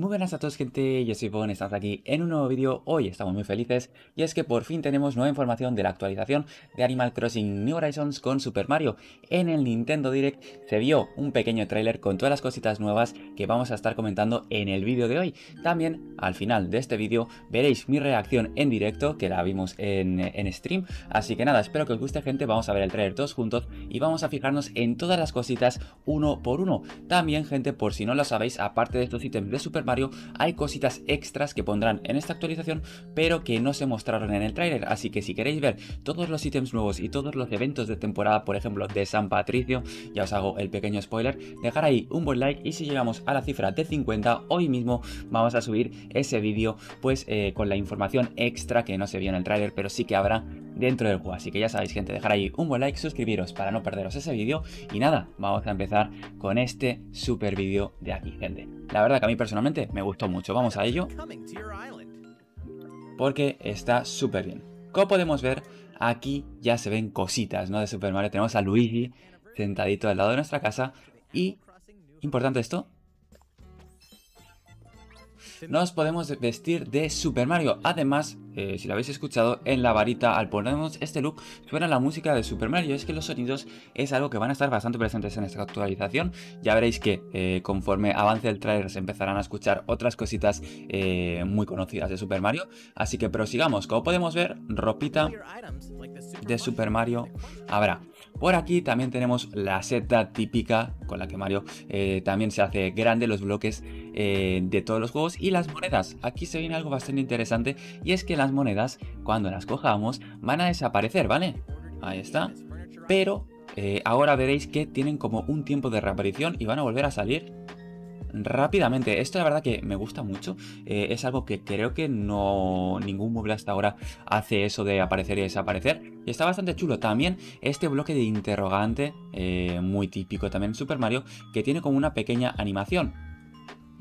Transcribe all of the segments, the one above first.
muy buenas a todos gente, yo soy Bon, estamos aquí en un nuevo vídeo, hoy estamos muy felices y es que por fin tenemos nueva información de la actualización de Animal Crossing New Horizons con Super Mario. En el Nintendo Direct se vio un pequeño tráiler con todas las cositas nuevas que vamos a estar comentando en el vídeo de hoy. También al final de este vídeo veréis mi reacción en directo, que la vimos en, en stream, así que nada, espero que os guste gente, vamos a ver el tráiler todos juntos y vamos a fijarnos en todas las cositas uno por uno. También gente, por si no lo sabéis, aparte de estos ítems de Super Mario, hay cositas extras que pondrán en esta actualización, pero que no se mostraron en el tráiler, así que si queréis ver todos los ítems nuevos y todos los eventos de temporada, por ejemplo, de San Patricio, ya os hago el pequeño spoiler, dejar ahí un buen like y si llegamos a la cifra de 50, hoy mismo vamos a subir ese vídeo, pues eh, con la información extra que no se vio en el tráiler, pero sí que habrá dentro del juego. Así que ya sabéis, gente, dejar ahí un buen like, suscribiros para no perderos ese vídeo. Y nada, vamos a empezar con este super vídeo de aquí, gente. La verdad que a mí personalmente me gustó mucho. Vamos a ello. Porque está súper bien. Como podemos ver, aquí ya se ven cositas, ¿no? De Super Mario. Tenemos a Luigi sentadito al lado de nuestra casa. Y, importante esto, nos podemos vestir de Super Mario. Además, eh, si lo habéis escuchado, en la varita al ponernos este look suena la música de Super Mario. Es que los sonidos es algo que van a estar bastante presentes en esta actualización. Ya veréis que eh, conforme avance el trailer se empezarán a escuchar otras cositas eh, muy conocidas de Super Mario. Así que prosigamos. Como podemos ver, ropita de Super Mario habrá. Por aquí también tenemos la seta típica con la que Mario también se hace grande los bloques de todos los juegos y las monedas. Aquí se viene algo bastante interesante y es que las monedas, cuando las cojamos, van a desaparecer, ¿vale? Ahí está. Pero eh, ahora veréis que tienen como un tiempo de reaparición y van a volver a salir rápidamente. Esto la verdad que me gusta mucho. Eh, es algo que creo que no ningún mueble hasta ahora hace eso de aparecer y desaparecer. Y está bastante chulo. También este bloque de interrogante, eh, muy típico también en Super Mario, que tiene como una pequeña animación.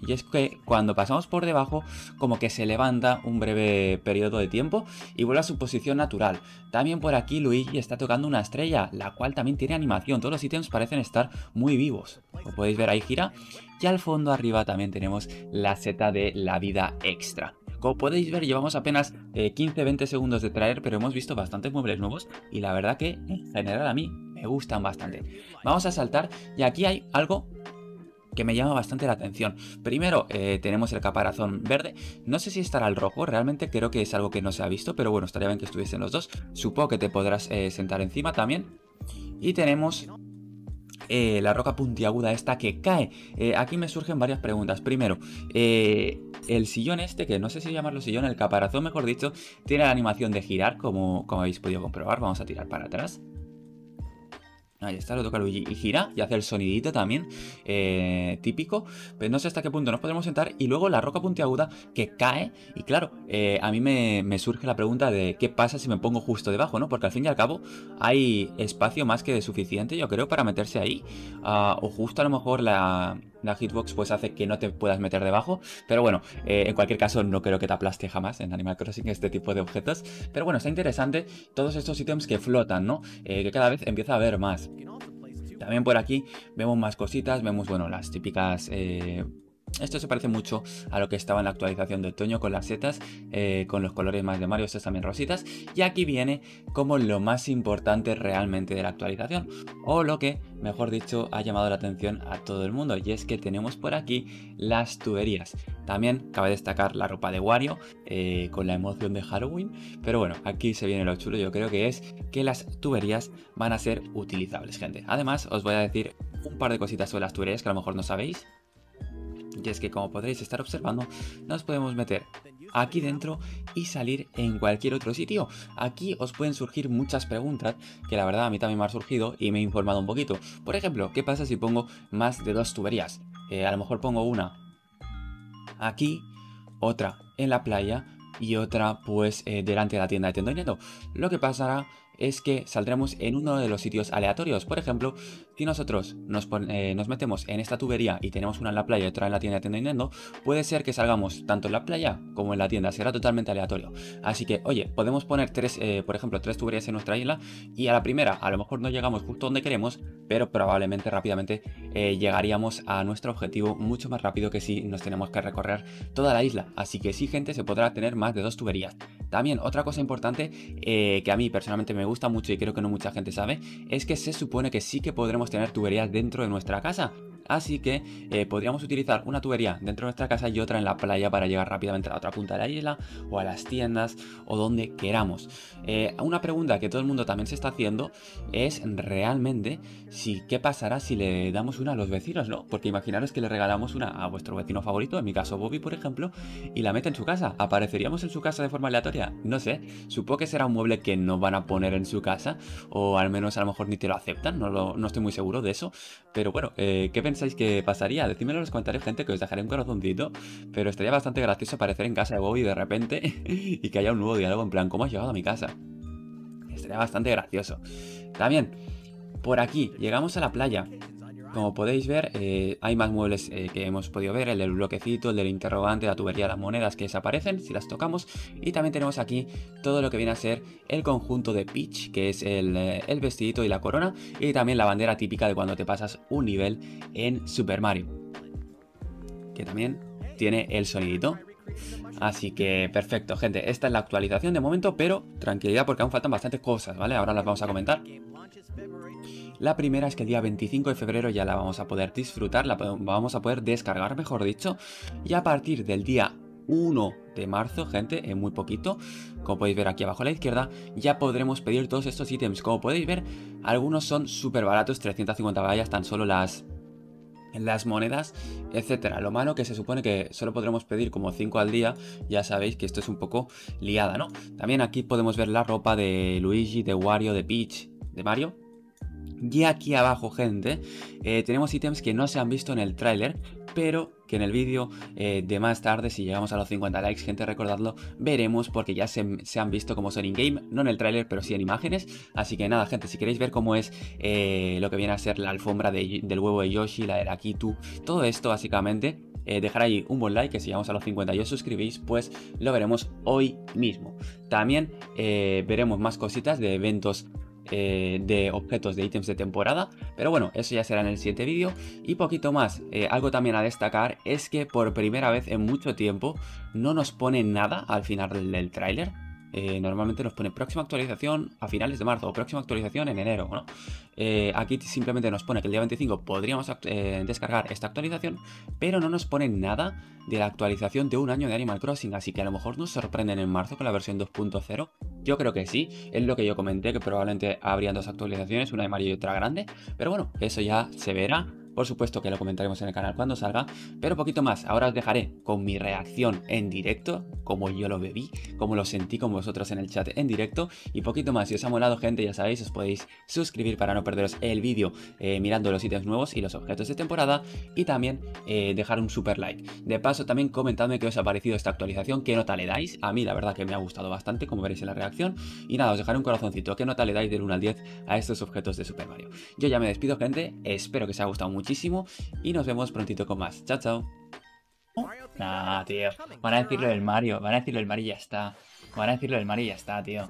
Y es que cuando pasamos por debajo, como que se levanta un breve periodo de tiempo y vuelve a su posición natural. También por aquí Luigi está tocando una estrella, la cual también tiene animación. Todos los ítems parecen estar muy vivos. Como podéis ver ahí gira. Y al fondo arriba también tenemos la seta de la vida extra. Como podéis ver, llevamos apenas 15-20 eh, segundos de traer, pero hemos visto bastantes muebles nuevos y la verdad que en general a mí me gustan bastante. Vamos a saltar y aquí hay algo que me llama bastante la atención. Primero eh, tenemos el caparazón verde, no sé si estará el rojo, realmente creo que es algo que no se ha visto, pero bueno, estaría bien que estuviesen los dos. Supongo que te podrás eh, sentar encima también. Y tenemos eh, la roca puntiaguda esta que cae. aquí me surgen varias preguntas. Primero, el sillón este, que no sé si llamarlo sillón, el caparazón mejor dicho, tiene la animación de girar, como, como habéis podido comprobar. Vamos a tirar para atrás. Ahí está, lo toca Luigi y gira y hace el sonidito también eh, típico. Pero no sé hasta qué punto nos podemos sentar. Y luego la roca puntiaguda que cae. Y claro, eh, a mí me, surge la pregunta de qué pasa si me pongo justo debajo, ¿no? Porque al fin y al cabo hay espacio más que suficiente, yo creo, para meterse ahí. Ah, o justo a lo mejor la, la hitbox pues hace que no te puedas meter debajo. Pero bueno, eh, en cualquier caso no creo que te aplaste jamás en Animal Crossing este tipo de objetos. Pero bueno, está interesante todos estos ítems que flotan, ¿no? Eh, que cada vez empieza a haber más. También por aquí vemos más cositas, vemos, bueno, las típicas... Eh, esto se parece mucho a lo que estaba en la actualización de otoño con las setas, eh, con los colores más de Mario, estas también rositas. Y aquí viene como lo más importante realmente de la actualización, o lo que, mejor dicho, ha llamado la atención a todo el mundo. Y es que tenemos por aquí las tuberías. También cabe destacar la ropa de Wario, eh, con la emoción de Halloween. Pero bueno, aquí se viene lo chulo, yo creo que es que las tuberías van a ser utilizables, gente. Además, os voy a decir un par de cositas sobre las tuberías que a lo mejor no sabéis. Y es que como podréis estar observando, nos podemos meter aquí dentro y salir en cualquier otro sitio. Aquí os pueden surgir muchas preguntas que la verdad a mí también me han surgido y me he informado un poquito. Por ejemplo, ¿qué pasa si pongo más de dos tuberías? Eh, a lo mejor pongo una aquí, otra en la playa y otra pues eh, delante de la tienda de Tendo Lo que pasará es que saldremos en uno de los sitios aleatorios. Por ejemplo, si nosotros nos, eh, nos metemos en esta tubería y tenemos una en la playa y otra en la tienda de Nintendo, puede ser que salgamos tanto en la playa como en la tienda, será totalmente aleatorio. Así que, oye, podemos poner tres, eh, por ejemplo, tres tuberías en nuestra isla y a la primera a lo mejor no llegamos justo donde queremos, pero probablemente rápidamente eh, llegaríamos a nuestro objetivo mucho más rápido que si nos tenemos que recorrer toda la isla. Así que sí, gente, se podrá tener más de dos tuberías. También otra cosa importante que a mí personalmente me gusta mucho y creo que no mucha gente sabe, es que se supone que sí que podremos tener tuberías dentro de nuestra casa. Así que eh, podríamos utilizar una tubería dentro de nuestra casa y otra en la playa para llegar rápidamente a la otra punta de la isla o a las tiendas o donde queramos. Eh, una pregunta que todo el mundo también se está haciendo es realmente si qué pasará si le damos una a los vecinos, ¿no? Porque imaginaros que le regalamos una a vuestro vecino favorito, en mi caso Bobby, por ejemplo, y la mete en su casa. ¿Apareceríamos en su casa de forma aleatoria? No sé. Supongo que será un mueble que no van a poner en su casa o al menos a lo mejor ni te lo aceptan, no, no estoy muy seguro de eso. Pero bueno, eh, ¿qué pensáis? Pensáis que pasaría? Decídmelo en los comentarios, gente, que os dejaré un corazoncito. Pero estaría bastante gracioso aparecer en casa de Bobby de repente y que haya un nuevo diálogo en plan, ¿cómo has llegado a mi casa? Estaría bastante gracioso. También, por aquí, llegamos a la playa. Como podéis ver, eh, hay más muebles eh, que hemos podido ver, el del bloquecito, el del interrogante, la tubería, las monedas que desaparecen si las tocamos. Y también tenemos aquí todo lo que viene a ser el conjunto de Peach, que es el, eh, el vestidito y la corona. Y también la bandera típica de cuando te pasas un nivel en Super Mario. Que también tiene el sonidito. Así que perfecto, gente. Esta es la actualización de momento, pero tranquilidad porque aún faltan bastantes cosas, ¿vale? Ahora las vamos a comentar. La primera es que el día 25 de febrero ya la vamos a poder disfrutar, la vamos a poder descargar, mejor dicho. Y a partir del día 1 de marzo, gente, en muy poquito, como podéis ver aquí abajo a la izquierda, ya podremos pedir todos estos ítems. Como podéis ver, algunos son súper baratos, 350 vallas, tan solo las las monedas, etcétera. Lo malo que se supone que solo podremos pedir como 5 al día, ya sabéis que esto es un poco liada, ¿no? También aquí podemos ver la ropa de Luigi, de Wario, de Peach, de Mario, y aquí abajo, gente, eh, tenemos ítems que no se han visto en el tráiler, pero que en el vídeo eh, de más tarde, si llegamos a los 50 likes, gente, recordadlo, veremos porque ya se, han visto como son in-game, no en el tráiler, pero sí en imágenes. Así que nada, gente, si queréis ver cómo es eh, lo que viene a ser la alfombra del huevo de Yoshi, la de la todo esto básicamente, dejar ahí un buen like, que si llegamos a los 50 y os suscribís, pues lo veremos hoy mismo. También veremos más cositas de eventos eh, de objetos de ítems de temporada. Pero bueno, eso ya será en el siguiente vídeo. Y poquito más, eh, algo también a destacar es que por primera vez en mucho tiempo no nos pone nada al final del, del tráiler. Eh, normalmente nos pone próxima actualización a finales de marzo o próxima actualización en enero. aquí simplemente nos pone que el día 25 podríamos descargar esta actualización, pero no nos pone nada de la actualización de un año de Animal Crossing, así que a lo mejor nos sorprenden en marzo con la versión 2.0. Yo creo que sí, es lo que yo comenté, que probablemente habrían dos actualizaciones, una de Mario y otra grande, pero bueno, eso ya se verá por supuesto que lo comentaremos en el canal cuando salga, pero poquito más. Ahora os dejaré con mi reacción en directo, como yo lo bebí, como lo sentí con vosotros en el chat en directo, y poquito más. Si os ha molado, gente, ya sabéis, os podéis suscribir para no perderos el vídeo eh, mirando los ítems nuevos y los objetos de temporada, y también eh, dejar un super like. De paso, también comentadme qué os ha parecido esta actualización, qué nota le dais. A mí, la verdad, que me ha gustado bastante, como veréis en la reacción. Y nada, os dejaré un corazoncito. ¿Qué nota le dais del 1 al 10 a estos objetos de Super Mario? Yo ya me despido, gente. Espero que os haya gustado mucho y nos vemos prontito con más. Chao, chao. Nah, tío. Van a decirlo del Mario. Van a decirlo del Mario y ya está. Van a decirlo del Mario y ya está, tío.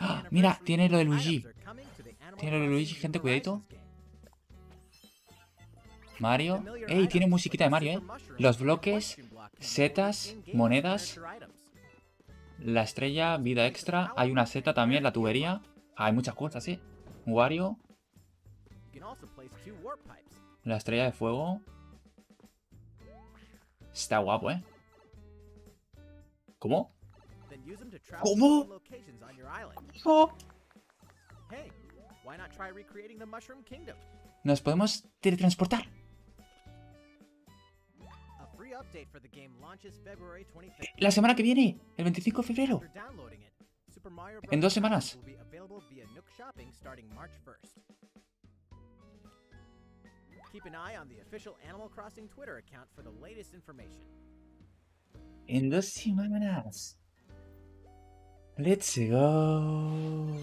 ¡Ah! Mira, tiene lo de Luigi. Tiene lo de Luigi, gente, cuidadito. Mario. ¡Ey! Tiene musiquita de Mario, ¿eh? Los bloques, setas, monedas. La estrella, vida extra. Hay una seta también, la tubería. hay muchas cosas, ¿eh? Wario. La estrella de fuego. Está guapo, ¿eh? ¿Cómo? ¿Cómo? ¿Cómo? Nos podemos teletransportar. La semana que viene, el 25 de febrero. En dos semanas. Keep an eye on the official Animal Crossing Twitter account for the latest information. In dos semanas. Let's go.